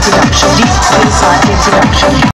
introduction deep inside.